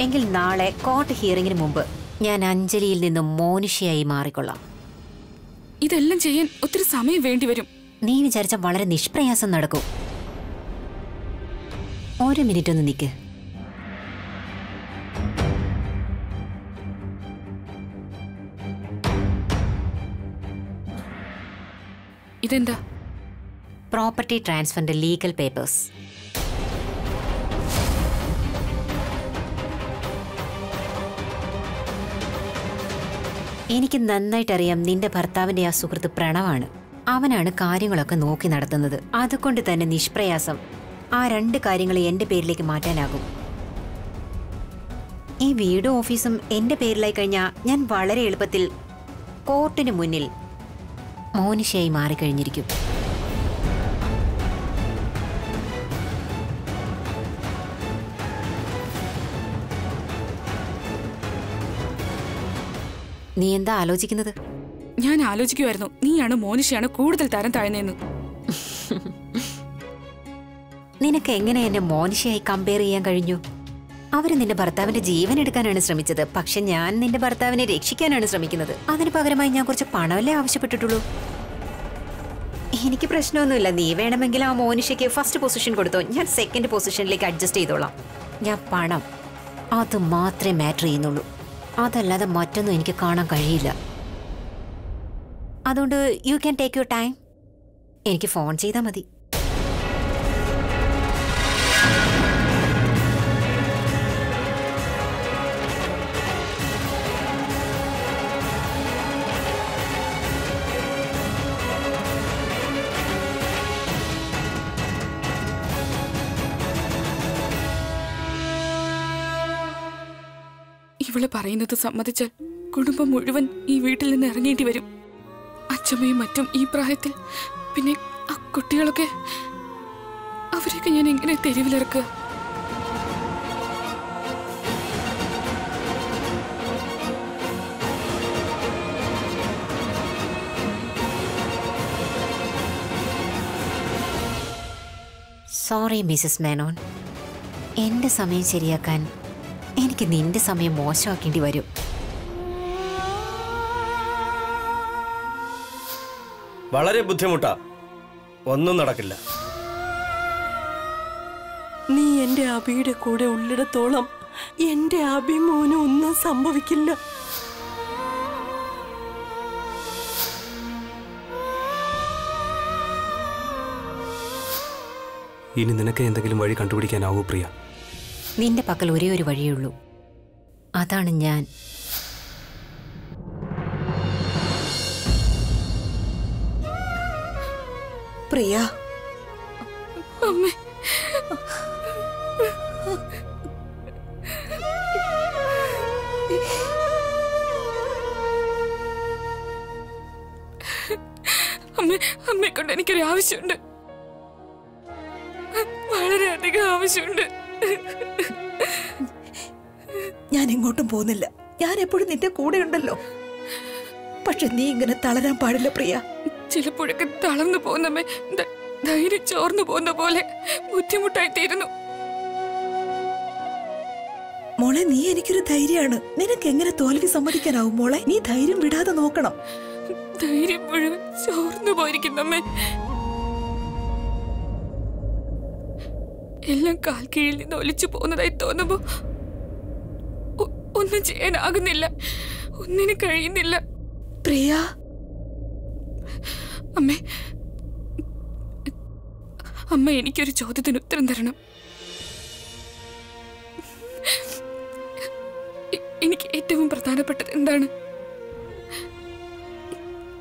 എങ്കിൽ നാളെ കോർട്ട് ഹിയറിംഗിന് മുമ്പ് ഞാൻ അഞ്ജലിയിൽ നിന്നും മോനിഷയായി മാറിക്കൊള്ളാം. ഇതെല്ലാം ചെയ്യാൻ ഒത്തിരി സമയം വേണ്ടിവരും നീ വിചാരിച്ച വളരെ നിഷ്പ്രയാസം നടക്കും. ഒരു മിനിറ്റ് ഒന്ന് നിൽക്ക് ഇതെന്താ? പ്രോപ്പർട്ടി ട്രാൻസ്ഫറിന്റെ ലീഗൽ പേപ്പേഴ്സ് എനിക്ക് നന്നായിട്ടറിയാം നിന്റെ ഭർത്താവിന്റെ ആ സുഹൃത്ത് പ്രണവാണ്. അവനാണ് കാര്യങ്ങളൊക്കെ നോക്കി നടത്തുന്നത്. അതുകൊണ്ട് തന്നെ നിഷ്പ്രയാസം ആ രണ്ട് കാര്യങ്ങളെ എന്റെ പേരിലേക്ക് മാറ്റാനാകും. ഈ വീടും ഓഫീസും എന്റെ പേരിലായി കഴിഞ്ഞാൽ ഞാൻ വളരെ എളുപ്പത്തിൽ കോർട്ടിന് മുന്നിൽ മോനിഷയായി മാറിക്കഴിഞ്ഞിരിക്കും. നീ എന്താ ആലോചിക്കുന്നത്? ഞാൻ ആലോചിക്കുമായിരുന്നു നീയാണ് മോനിഷയാണ് കൂടുതൽ തരം താഴ്ന്നതെന്ന് നിനക്ക് എങ്ങനെ എന്നെ മോനിഷയായി കമ്പയർ ചെയ്യാൻ കഴിഞ്ഞു? അവർ നിന്റെ ഭർത്താവിന്റെ ജീവൻ എടുക്കാനാണ് ശ്രമിച്ചത്. പക്ഷെ ഞാൻ നിന്റെ ഭർത്താവിനെ രക്ഷിക്കാനാണ് ശ്രമിക്കുന്നത്. അതിന് പകരമായി ഞാൻ കുറച്ച് പണമല്ലേ ആവശ്യപ്പെട്ടിട്ടുള്ളൂ? എനിക്ക് പ്രശ്നമൊന്നുമില്ല. നീ വേണമെങ്കിൽ ആ മോനിഷയ്ക്ക് ഫസ്റ്റ് പൊസിഷൻ കൊടുത്തോ. ഞാൻ സെക്കൻഡ് പൊസിഷനിലേക്ക് അഡ്ജസ്റ്റ് ചെയ്തോളാം. ഞാൻ പണം. അത് മാത്രമേ മാറ്റർ ചെയ്യുന്നുള്ളൂ. അതല്ലാതെ മറ്റൊന്നും എനിക്ക് കാണാൻ കഴിയില്ല. അതുകൊണ്ട് you can take your time എനിക്ക് ഫോൺ ചെയ്താൽ മതി. പറയുന്നത് സമ്മതിച്ചാൽ കുടുംബം മുഴുവൻ ഈ വീട്ടിൽ നിന്ന് ഇറങ്ങേണ്ടി വരും. അച്ഛമ്മയും മറ്റും ഈ പ്രായത്തിൽ പിന്നെ ആ കുട്ടികളൊക്കെ. അവരെയൊക്കെ ഞാൻ എങ്ങനെ തെരുവിലിറക്കുക? സോറി മിസസ് മേനോൻ എന്റെ സമയം ശരിയാക്കാൻ എനിക്ക് നിന്റെ സമയം മോശമാക്കേണ്ടി വരും. വളരെ ബുദ്ധിമുട്ടാ. ഒന്നും നടക്കില്ല. നീ എന്റെ അബിയുടെ കൂടെ ഉള്ളിടത്തോളം എന്റെ അഭിമോനും ഒന്നും സംഭവിക്കില്ല. ഇനി നിനക്ക് എന്തെങ്കിലും വഴി കണ്ടുപിടിക്കാനാവൂ പ്രിയ. നിന്റെ പക്കൽ ഒരേ ഒരു വഴിയുള്ളൂ അതാണ് ഞാൻ. പ്രിയ. അമ്മേ. അമ്മ അമ്മയെ കൊണ്ട് എനിക്കൊരു ആവശ്യമുണ്ട്. വളരെയധികം ആവശ്യമുണ്ട്. ഞാൻ എങ്ങോട്ടും പോകുന്നില്ല. ഞാൻ എപ്പോഴും നിന്റെ കൂടെ ഉണ്ടല്ലോ പക്ഷെ നീ ഇങ്ങനെ തളരാൻ പാടില്ല പ്രിയ. ചിലപ്പോഴൊക്കെ തളർന്നു പോകുന്നമ്മേ. ധൈര്യം ചോർന്നു പോകുന്ന പോലെ ബുദ്ധിമുട്ടായി തീരുന്നു മോളെ നീ എനിക്കൊരു ധൈര്യമാണ്. നിനക്ക് എങ്ങനെ തോൽവി സമ്മതിക്കാനാവും മോളെ? നീ ധൈര്യം വിടാതെ നോക്കണം. ധൈര്യം മുഴുവൻ ചോർന്നു പോയിരിക്കുന്നമ്മേ. എല്ലാം കാൽ കീഴിൽ നിന്ന് ഒലിച്ചു പോകുന്നതായി തോന്നുമ്പോ ഒന്നും ചെയ്യാനാകുന്നില്ല. ഒന്നിന് കഴിയുന്നില്ല. പ്രിയ. അമ്മേ. അമ്മ എനിക്കൊരു ചോദ്യത്തിന് ഉത്തരം തരണം. എനിക്ക് ഏറ്റവും പ്രധാനപ്പെട്ടത് എന്താണ്?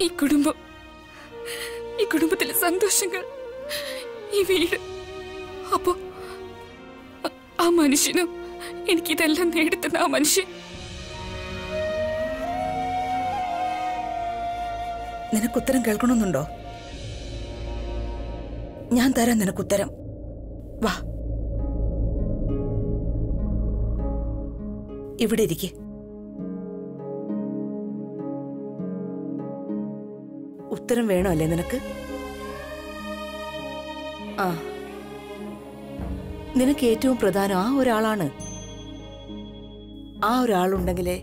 ഈ കുടുംബം. ഈ കുടുംബത്തിലെ സന്തോഷങ്ങൾ. ഈ വീട്. അപ്പോ ആ മനുഷ്യനും എനിക്കിതെല്ലാം നേടിത്തന്ന ആ മനുഷ്യൻ നിനക്കുത്തരം കേൾക്കണമെന്നുണ്ടോ? ഞാൻ തരാം നിനക്കുത്തരം. വാ. ഇവിടെ ഇരിക്കെ. ഉത്തരം വേണോ അല്ലേ നിനക്ക്? ആ. നിനക്ക് ഏറ്റവും പ്രധാനം ആ ഒരാളാണ്. ആ ഒരാളുണ്ടെങ്കിലേ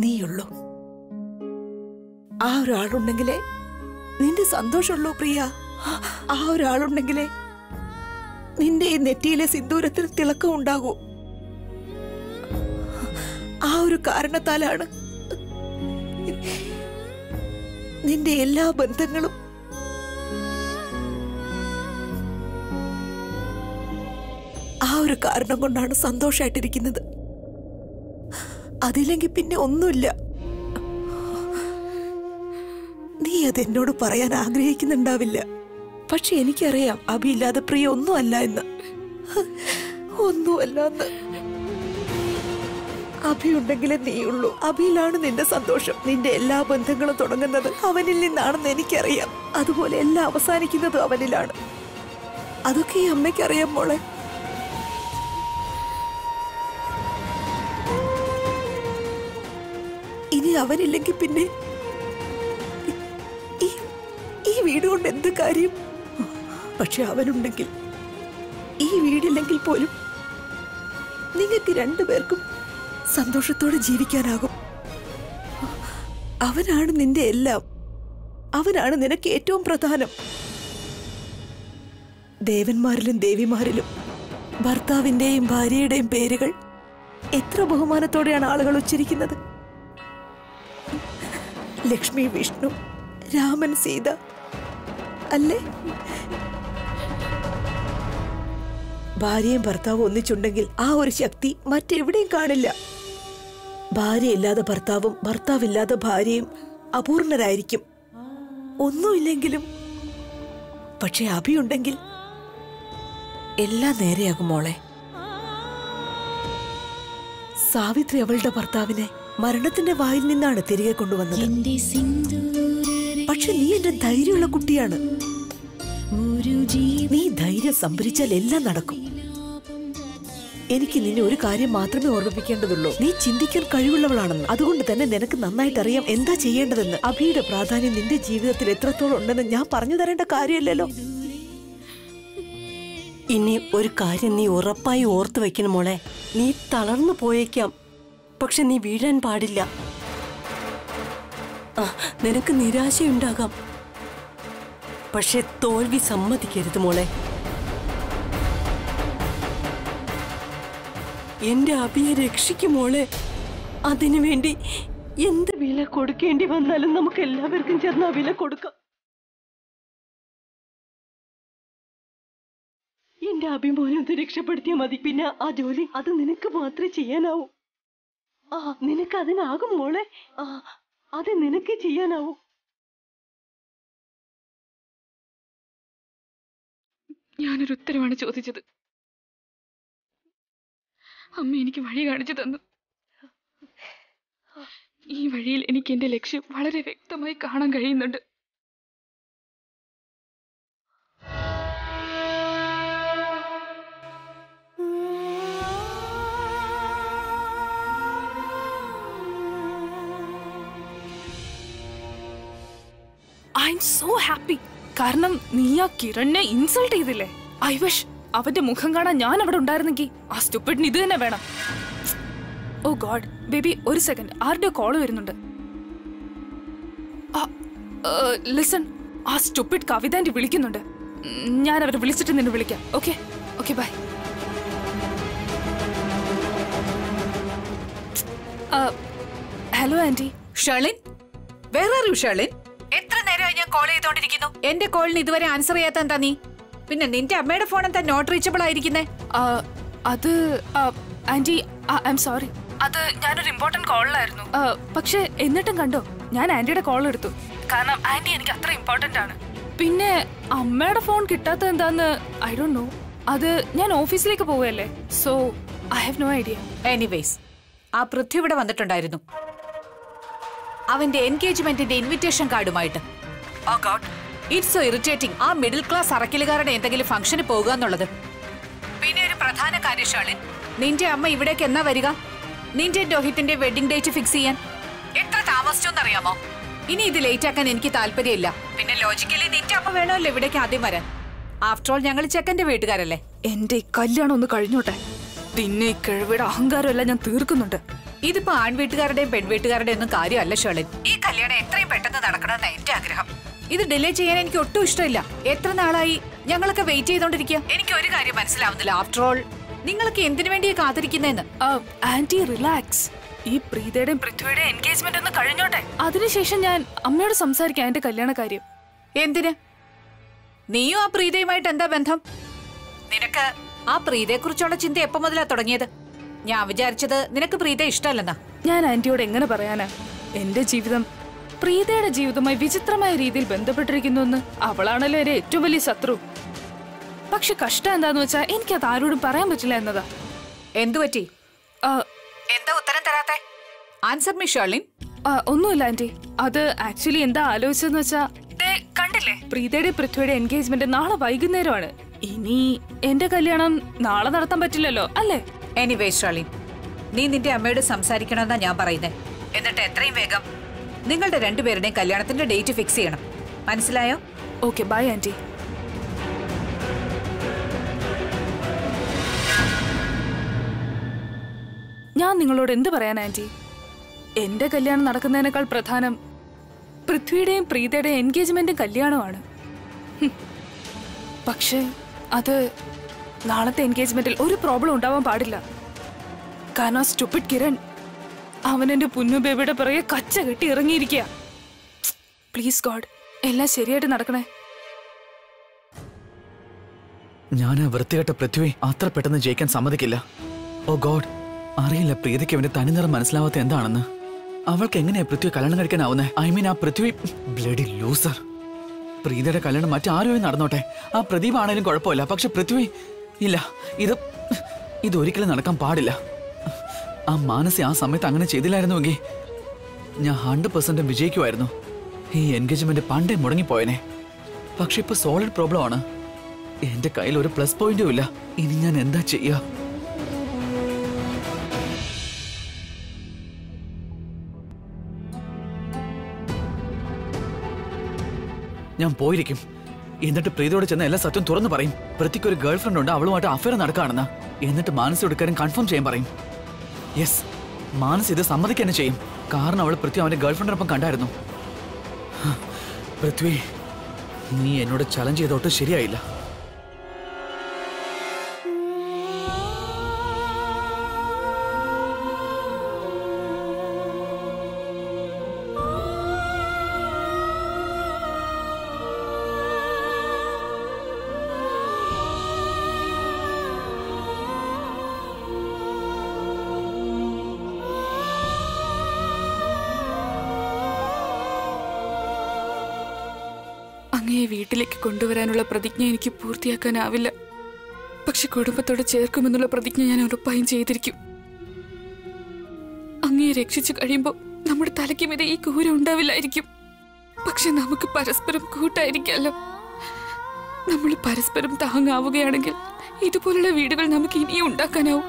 നീയുള്ളൂ. ആ ഒരാളുണ്ടെങ്കിലേ നിന്റെ സന്തോഷമുള്ളൂ പ്രിയ. ആ ഒരാളുണ്ടെങ്കിലേ നിന്റെ ഈ നെറ്റിയിലെ സിന്ദൂരത്തിൽ തിളക്കം ഉണ്ടാകൂ. ആ ഒരു കാരണത്താലാണ് നിന്റെ എല്ലാ ബന്ധങ്ങളും ആ ഒരു കാരണം കൊണ്ടാണ് സന്തോഷായിട്ടിരിക്കുന്നത്. അതില്ലെങ്കിൽ പിന്നെ ഒന്നുമില്ല. നീ അതെന്നോട് പറയാൻ ആഗ്രഹിക്കുന്നുണ്ടാവില്ല. പക്ഷെ എനിക്കറിയാം അഭിയില്ലാതെ പ്രിയ ഒന്നുമല്ല എന്ന്. ഒന്നുമല്ല അഭി അഭിയുണ്ടെങ്കിലേ നീയുള്ളൂ. അഭിയിലാണ് നിന്റെ സന്തോഷം. നിന്റെ എല്ലാ ബന്ധങ്ങളും തുടങ്ങുന്നത് അവനിൽ നിന്നാണെന്ന് എനിക്കറിയാം. അതുപോലെ എല്ലാം അവസാനിക്കുന്നതും അവനിലാണ്. അതൊക്കെ ഈ അമ്മയ്ക്കറിയാം മോളെ. അവനില്ലെങ്കിൽ പിന്നെ ഈ ഈ വീട് കൊണ്ട് എന്ത് കാര്യം? പക്ഷെ അവനുണ്ടെങ്കിൽ ഈ വീടില്ലെങ്കിൽ പോലും നിങ്ങൾക്ക് രണ്ടുപേർക്കും സന്തോഷത്തോടെ ജീവിക്കാനാകും. അവനാണ് നിന്റെ എല്ലാം. അവനാണ് നിനക്ക് ഏറ്റവും പ്രധാനം. ദേവന്മാരിലും ദേവിമാരിലും ഭർത്താവിന്റെയും ഭാര്യയുടെയും പേരുകൾ എത്ര ബഹുമാനത്തോടെയാണ് ആളുകൾ ഉച്ചരിക്കുന്നത്? ലക്ഷ്മി വിഷ്ണു രാമൻ സീത. അല്ലേ? ഭാര്യയും ഭർത്താവും ഒന്നിച്ചുണ്ടെങ്കിൽ ആ ഒരു ശക്തി മറ്റെവിടെയും കാണില്ല. ഭാര്യയില്ലാതെ ഭർത്താവും ഭർത്താവില്ലാതെ ഭാര്യയും അപൂർണരായിരിക്കും. ഒന്നുമില്ലെങ്കിലും. പക്ഷെ അഭിയുണ്ടെങ്കിൽ എല്ലാം നേരെയാകും മോളെ. സാവിത്രി അവളുടെ ഭർത്താവിനെ മരണത്തിന്റെ വായിൽ നിന്നാണ് തിരികെ കൊണ്ടുവന്നത്. പക്ഷെ നീ എന്റെ ധൈര്യമുള്ള കുട്ടിയാണ്. നീ ധൈര്യം സംഭരിച്ചാൽ എല്ലാം നടക്കും. എനിക്ക് നിന്നെ ഒരു കാര്യം മാത്രമേ ഓർമ്മിപ്പിക്കേണ്ടതുള്ളൂ. നീ ചിന്തിക്കാൻ കഴിവുള്ളവളാണെന്ന്. അതുകൊണ്ട് തന്നെ നിനക്ക് നന്നായിട്ട് അറിയാം എന്താ ചെയ്യേണ്ടതെന്ന്. അഭിയുടെ പ്രാധാന്യം നിന്റെ ജീവിതത്തിൽ എത്രത്തോളം ഉണ്ടെന്ന് ഞാൻ പറഞ്ഞു തരേണ്ട കാര്യമല്ലല്ലോ. ഇനി ഒരു കാര്യം നീ ഉറപ്പായി ഓർത്തു വെക്കണം മോളെ. നീ തളർന്നു പോയേക്കാം. പക്ഷെ നീ വീഴാൻ പാടില്ല. നിനക്ക് നിരാശയുണ്ടാകാം. പക്ഷെ തോൽവി സമ്മതിക്കരുത് മോളെ. എന്റെ അഭിയെ രക്ഷിക്കും മോളെ. അതിനു വേണ്ടി എന്ത് വില കൊടുക്കേണ്ടി വന്നാലും നമുക്ക് എല്ലാവർക്കും ചേർന്ന് ആ വില കൊടുക്കാം. എന്റെ അഭിമോനെ രക്ഷപ്പെടുത്തിയാൽ മതി. പിന്നെ ആ ജോലി അത് നിനക്ക് മാത്രമേ ചെയ്യാനാവൂ. ആ നിനക്ക് അതിനാകും മോളെ. ആ അത് നിനക്ക് ചെയ്യാനാവൂ. ഞാനൊരു ഉത്തരവാണ് ചോദിച്ചത്. അമ്മ എനിക്ക് വഴി കാണിച്ചു തന്നു. ഈ വഴിയിൽ എനിക്ക് എന്റെ ലക്ഷ്യം വളരെ വ്യക്തമായി കാണാൻ കഴിയുന്നുണ്ട്. ഐ സോ ഹാപ്പി കാരണം നീ ആ കിരണിനെ ഇൻസൾട്ട് ചെയ്തില്ലേ? ഐ വിഷ് അവന്റെ മുഖം കാണാൻ ഞാൻ അവിടെ ഉണ്ടായിരുന്നെങ്കിൽ ആ സ്റ്റുപ്പിഡിന് ഇത് തന്നെ വേണം. ഓ ഗോഡ് ബേബി ഒരു സെക്കൻഡ് ആരുടെ കോൾ വരുന്നുണ്ട്? ലിസൺ ആ സ്റ്റുപ്പിഡ് കവിത എന്റെ വിളിക്കുന്നുണ്ട്. ഞാൻ അവരെ വിളിച്ചിട്ട് നിന്നെ വിളിക്കാം. Okay okay bye hello aunty Shelin? വേറെ അറിയൂ ഷേളിൻ? കോൾ ചെയ്തോണ്ടിരിക്കുന്നു. എന്റെ കോളിന് ഇതുവരെ ആൻസർ ചെയ്യാത്ത എന്താ നീ? പിന്നെ നിന്റെ അമ്മയുടെ ഫോൺ എന്താ നോട്ട് റീച്ചബിൾ ആയിരിക്കുന്നേ? അത് ആന്റി ഐ എം സോറി. അത് ഞാനൊരു ഇമ്പോർട്ടന്റ് കോളിലായിരുന്നു പക്ഷെ എന്നിട്ടും കണ്ടോ? ഞാൻ ആന്റിയുടെ കോൾ എടുത്തു. കാരണം ആന്റി എനിക്ക് അത്ര ഇമ്പോർട്ടന്റ് ആണ്. പിന്നെ അമ്മയുടെ ഫോൺ കിട്ടാത്ത എന്താന്ന് ഐ ഡോ നോ അത് ഞാൻ ഓഫീസിലേക്ക് പോവുകയല്ലേ? So I have no idea anyways ആ പൃഥ്വി ഇവിടെ വന്നിട്ടുണ്ടായിരുന്നു. അവന്റെ എൻഗേജ്മെന്റിന്റെ ഇൻവിറ്റേഷൻ കാർഡുമായിട്ട് ഇറ്റ്സ് സോ ഇറിറ്റേറ്റിംഗ് ആ മിഡിൽ ക്ലാസ് അറക്കിലുകാരുടെ എന്തെങ്കിലും ഫംഗ്ഷന് പോകുക എന്നുള്ളത്. പിന്നെ ഒരു പ്രധാന കാര്യം ഷാളിൻ. നിന്റെ അമ്മ ഇവിടേക്ക് എന്നാ വരിക? നിന്റെ രോഹിത്തിന്റെ വെഡിങ് ഡേറ്റ് ഫിക്സ് ചെയ്യാൻ. എത്ര താമസിച്ചോന്നറിയാമോ? ഇനി ഇത് ലേറ്റ് ആക്കാൻ എനിക്ക് താല്പര്യമില്ല. പിന്നെ ലോജിക്കലി നിന്റെ അമ്മ വേണമല്ലോ ഇവിടേക്ക് ആദ്യം വരാൻ. ആഫ്റ്റർ ഓൾ ഞങ്ങൾ ചെക്കന്റെ വീട്ടുകാരല്ലേ? എന്റെ ഈ കല്യാണം ഒന്ന് കഴിഞ്ഞോട്ടെ? പിന്നെ ഈ കിഴവിയുടെ അഹങ്കാരമല്ല ഞാൻ തീർക്കുന്നുണ്ട്. ഇതിപ്പോ ആൺവീട്ടുകാരുടെയും പെൺവീട്ടുകാരുടെയും ഒന്നും കാര്യമല്ല ഷേളിൻ. ഈ കല്യാണം എത്രയും പെട്ടെന്ന് നടക്കണമെന്ന എന്റെ ആഗ്രഹം. ഇത് ഡിലേ ചെയ്യാൻ എനിക്ക് ഒട്ടും ഇഷ്ടമില്ല. എത്ര നാളായി? ഞങ്ങളൊക്കെ വെയിറ്റ് ചെയ്തോണ്ടിരിക്കുക എനിക്ക് ഒരു കാര്യം മനസ്സിലാവുന്നില്ല. ആഫ്റ്റർ ഓൾ നിങ്ങൾക്ക് എന്തിനു വേണ്ടിയാ കാത്തിരിക്കുന്നതെന്ന്? ആന്റി റിലാക്സ് ഈ പ്രീതയുടെയും പൃഥ്വിയുടെയും എൻഗേജ്മെന്റ് ഒന്ന് കഴിഞ്ഞോട്ടെ? അതിനുശേഷം ഞാൻ അമ്മയോട് സംസാരിക്കാം എന്റെ കല്യാണ കാര്യം. എന്തിന്? നീയും ആ പ്രീതയുമായിട്ട് എന്താ ബന്ധം? നിനക്ക് ആ പ്രീതയെ കുറിച്ചുള്ള ചിന്ത എപ്പോ മുതലാ തുടങ്ങിയത്? ഞാൻ വിചാരിച്ചത് നിനക്ക് പ്രീത ഇഷ്ടമല്ലെന്നാ. ഞാൻ ആന്റിയോട് എങ്ങനെ പറയാനാ? എന്റെ ജീവിതം പ്രീതയുടെ ജീവിതവുമായി വിചിത്രമായ രീതിയിൽ ബന്ധപ്പെട്ടിരിക്കുന്നു എന്ന് അവളാണല്ലോ എന്റെ ഏറ്റവും വലിയ ശത്രു. പക്ഷെ കഷ്ടം എന്താന്ന് വെച്ചാ എനിക്കത് ആരോടും പറയാൻ പറ്റില്ല എന്നതാ. എന്തു പറ്റി? എന്താ ഉത്തരം തരാത്തെ? ആൻസർ മി ഷേർലിൻ ഒന്നുമില്ല ആന്റി. അത് ആക്ച്വലി എന്താ ആലോചിച്ചെന്ന് വെച്ചാ കണ്ടില്ലേ? പ്രീതയുടെ പൃഥ്വിയുടെ എൻഗേജ്മെന്റ് നാളെ വൈകുന്നേരമാണ്. ഇനി എന്റെ കല്യാണം നാളെ നടത്താൻ പറ്റില്ലല്ലോ അല്ലേ? എനിവേ ഷേർലിൻ നീ നിന്റെ അമ്മയോട് സംസാരിക്കണമെന്നാ ഞാൻ പറയുന്നത് എന്നിട്ട് എത്രയും വേഗം നിങ്ങളുടെ രണ്ടുപേരുടെയും കല്യാണത്തിന്റെ ഡേറ്റ് ഫിക്സ് ചെയ്യണം. മനസ്സിലായോ? ഓക്കെ ബൈ ആന്റി ഞാൻ നിങ്ങളോട് എന്ത് പറയാൻ ആന്റി എന്റെ കല്യാണം നടക്കുന്നതിനേക്കാൾ പ്രധാനം പൃഥ്വിയുടെയും പ്രീതയുടെയും എൻഗേജ്മെന്റും കല്യാണമാണ്. പക്ഷേ അത് നാളത്തെ എൻഗേജ്മെന്റിൽ ഒരു പ്രോബ്ലം ഉണ്ടാവാൻ പാടില്ല. കാരണം സ്റ്റുപ്പിഡ് കിരൺ അവൻ എന്റെ പുന്നുബേബിയുടെ പിറകെ കച്ച കെട്ടി ഇറങ്ങിയിരിക്കുക പ്ലീസ് ഗോഡ് എല്ലാം ശരിയായിട്ട് നടക്കണേ. ഞാൻ വൃത്തികെട്ട പൃഥ്വി അത്ര പെട്ടെന്ന് ജയിക്കാൻ സമ്മതിക്കില്ല. ഓ ഗോഡ് അറിയില്ല പ്രീതിക്ക് അവന്റെ തനിനിറം മനസ്സിലാവാത്ത എന്താണെന്ന്. അവൾക്ക് എങ്ങനെയാ പൃഥ്വി കല്യാണം കഴിക്കാനാവുന്നേ? ഐ മീൻ ആ പൃഥ്വി ബ്ലഡി ലൂസർ പ്രീതിയുടെ കല്യാണം മറ്റാരും നടന്നോട്ടെ? ആ പ്രദീപ് ആണെങ്കിലും കുഴപ്പമില്ല. പക്ഷെ പൃഥ്വി ഇല്ല ഇത് ഇതൊരിക്കലും നടക്കാൻ പാടില്ല. ആ മാനസി ആ സമയത്ത് അങ്ങനെ ചെയ്തില്ലായിരുന്നുവെങ്കിൽ ഞാൻ ഹൺഡ്രഡ് പെർസെന്റ് വിജയിക്കുമായിരുന്നു. ഈ എൻഗേജ്മെന്റ് പണ്ടേ മുടങ്ങിപ്പോയനെ. പക്ഷെ ഇപ്പൊ സോളിഡ് പ്രോബ്ലം ആണ്. എന്റെ കയ്യിൽ ഒരു പ്ലസ് പോയിന്റും ഇല്ല. ഇനി ഞാൻ എന്താ ചെയ്യാ? ഞാൻ പോയിരിക്കും. എന്നിട്ട് പ്രീതിയോട് ചെന്ന് എല്ലാ സത്യം തുറന്നു പറയും. പ്രതിക്ക് ഒരു ഗേൾ ഫ്രണ്ട് ഉണ്ട് അവളുമായിട്ട് അഫയർ നടക്കുകയാണെന്ന് എന്നിട്ട് മാനസിക എടുക്കാനും കൺഫേം ചെയ്യാൻ പറയും. യെസ് മാനസ് ഇത് സമ്മതിക്കുക ചെയ്യും. കാരണം അവൾ പൃഥ്വി അവന്റെ ഗേൾ ഫ്രണ്ടിനൊപ്പം കണ്ടായിരുന്നു. പൃഥ്വി നീ എന്നോട് ചലഞ്ച് ചെയ്തോട്ട് ശരിയായില്ല. അങ്ങയെ വീട്ടിലേക്ക് കൊണ്ടുവരാനുള്ള പ്രതിജ്ഞ എനിക്ക് പൂർത്തിയാക്കാനാവില്ല. പക്ഷെ കുടുംബത്തോട് ചേർക്കുമെന്നുള്ള പ്രതിജ്ഞ ഞാൻ ഉറപ്പായും ചെയ്തിരിക്കും. അങ്ങയെ രക്ഷിച്ചു കഴിയുമ്പോൾ നമ്മുടെ തലയ്ക്ക് മീതെ ഈ കൂര ഉണ്ടാവില്ലായിരിക്കും. പക്ഷെ നമുക്ക് പരസ്പരം കൂട്ടായിരിക്കാമല്ലോ നമ്മൾ പരസ്പരം താങ്ങാവുകയാണെങ്കിൽ ഇതുപോലുള്ള വീടുകൾ നമുക്ക് ഇനിയും ഉണ്ടാക്കാനാവും.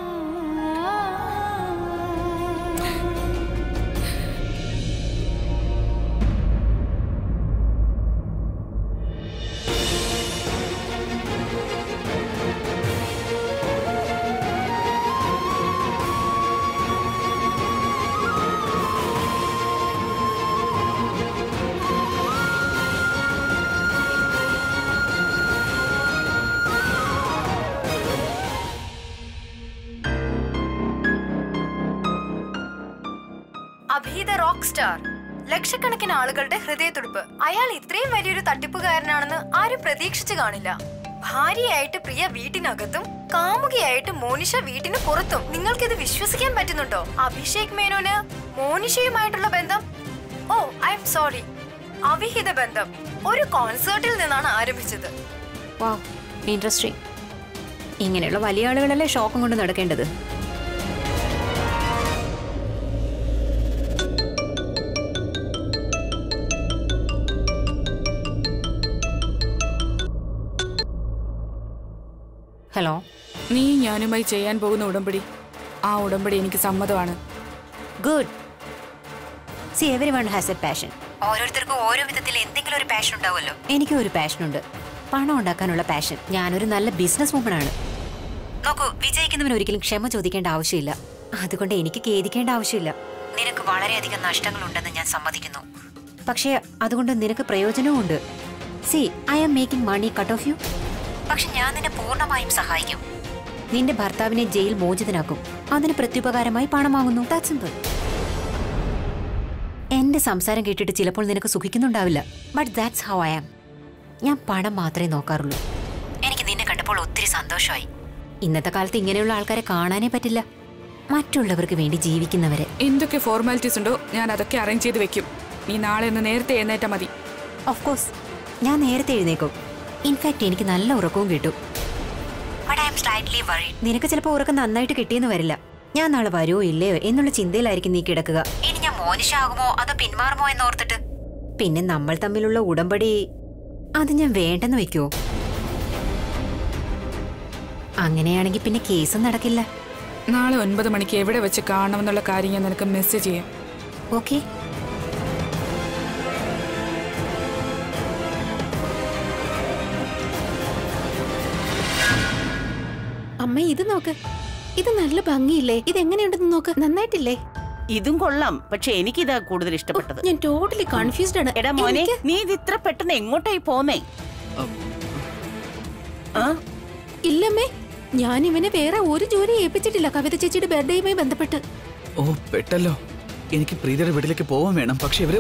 സ്റ്റാർ ലക്ഷക്കണക്കിന് ആളുകളുടെ ഹൃദയത്തുടിപ്പ്. അയാൾ ഇത്രയും വലിയൊരു തട്ടിപ്പുകാരനാണെന്ന് ആരും പ്രതീക്ഷിച്ചു കാണില്ല. ഭാര്യയായിട്ട് പ്രിയ വീട്ടിനകത്തും കാമുകിയായിട്ട് മോനിഷ വീട്ടിന് പുറത്തും. ഇത് വിശ്വസിക്കാൻ പറ്റുന്നുണ്ടോ? അഭിഷേക് മേനോന് മോനിഷയുമായിട്ടുള്ള ബന്ധം? Oh I'm sorry. അവിഹിത ബന്ധം. ഒരു കോൺസേർട്ടിൽ നിന്നാണ് ആരംഭിച്ചത്. ഇൻട്രസ്റ്റിംഗ്. ഇങ്ങനെയുള്ള വലിയ ആളുകളല്ലേ ഷോക്കും കൊണ്ട് നടക്കേണ്ടത്? ഹലോ. നീ ഞാനുമായി ചെയ്യാൻ പോകുന്ന ഉടമ്പടി. ആ ഉടമ്പടി എനിക്ക് സമ്മതമാണ്. Good. See everyone has a passion ഓരോരുത്തർക്കും ഓരോ വിധത്തിൽ എന്തെങ്കിലും ഒരു പാഷൻ ഉണ്ടാവുമല്ലോ. എനിക്കും ഒരു പാഷൻ ഉണ്ട്. പണം ഉണ്ടാക്കാനുള്ള പാഷൻ ഞാനൊരു നല്ല ബിസിനസ് വുമൺ ആണ്. നോക്കൂ വിജയിക്കുന്നവന് ഒരിക്കലും ക്ഷമ ചോദിക്കേണ്ട ആവശ്യമില്ല. അതുകൊണ്ട് എനിക്ക് ഖേദിക്കേണ്ട ആവശ്യമില്ല. നിനക്ക് വളരെയധികം നഷ്ടങ്ങളുണ്ടെന്ന് ഞാൻ സമ്മതിക്കുന്നു. പക്ഷേ അതുകൊണ്ട് നിനക്ക് പ്രയോജനവുമുണ്ട്. See I am making money cut off you പക്ഷെ ഞാൻ നിന്നെ പൂർണമായും സഹായിക്കും. നിന്റെ ഭർത്താവിനെ ജയിൽ മോചിതനാക്കും. അതിന് പ്രത്യുപകാരമായി പണം വാങ്ങുന്നു സിമ്പിൾ എന്റെ സംസാരം കേട്ടിട്ട് ചിലപ്പോൾ നിനക്ക് സുഖിക്കുന്നുണ്ടാവില്ല. But that's how I am ഞാൻ പണം മാത്രമേ നോക്കാറുള്ളൂ. എനിക്ക് നിന്നെ കണ്ടപ്പോൾ ഒത്തിരി സന്തോഷമായി. ഇന്നത്തെ കാലത്ത് ഇങ്ങനെയുള്ള ആൾക്കാരെ കാണാനേ പറ്റില്ല. മറ്റുള്ളവർക്ക് വേണ്ടി ജീവിക്കുന്നവരെ. എന്തൊക്കെ ഫോർമാലിറ്റീസ് ഉണ്ടോ? ഞാൻ അതൊക്കെ അറേഞ്ച് ചെയ്ത് വെക്കും. നീ നാളെ ഒന്ന് നേരത്തെ എഴുന്നേറ്റാ മതി. ഓഫ് കോഴ്സ് ഞാൻ നേരത്തെ എഴുന്നേക്കും. ഇൻഫാക്ട് എനിക്ക് നല്ല ഉറക്കവും കിട്ടും. നിനക്ക് ചിലപ്പോൾ ഉറക്കം നന്നായിട്ട് കിട്ടിയെന്ന് വരില്ല. ഞാൻ നാളെ വരുമോ ഇല്ലയോ എന്നുള്ള ചിന്തയിലായിരിക്കും നീ കിടക്കുക. ഇനി ഞാൻ മോനിഷാകുമോ അതോ പിന്മാറുമോ എന്നോർത്തിട്ട് പിന്നെ നമ്മൾ തമ്മിലുള്ള ഉടമ്പടി അത് ഞാൻ വേണ്ടെന്ന് വെക്കോ അങ്ങനെയാണെങ്കിൽ പിന്നെ കേസും നടക്കില്ല. നാളെ ഒൻപത് മണിക്ക് എവിടെ വെച്ച് കാണണമെന്നുള്ള കാര്യം ഞാൻ നിനക്ക് മെസ്സേജ് ചെയ്യാം. ഓക്കെ അമ്മ ഇത് നോക്ക്. ഇത് നല്ല ഭംഗിയില്ലേ? ഇത് എങ്ങനെയുണ്ടെന്ന് നോക്ക്. നന്നായിട്ടില്ലേ? ഇതും കൊള്ളാം. പക്ഷെ എനിക്ക് ഇതാ കൂടുതൽ ഇഷ്ടപ്പെട്ടത്. ഞാൻ ടോട്ടലി കൺഫ്യൂസ്ഡ് ആണ്. എടാ മോനെ നീ ഇത് ഇത്ര പെട്ടെന്ന് എങ്ങോട്ടായി പോന്നേ? ആ? ഇല്ലമ്മേ ഞാൻ ഇവനെ വേറെ ഒരു ജോലി ഏൽപ്പിച്ചിട്ടില്ല. കവിത ചേച്ചിയുടെ ബർത്ത്ഡേയുമായി ബന്ധപ്പെട്ട്. ഓ പെട്ടല്ലോ. എനിക്ക് പ്രീതിയുടെ വീട്ടിലേക്ക് പോവാൻ വേണം. പക്ഷെ ഇവർ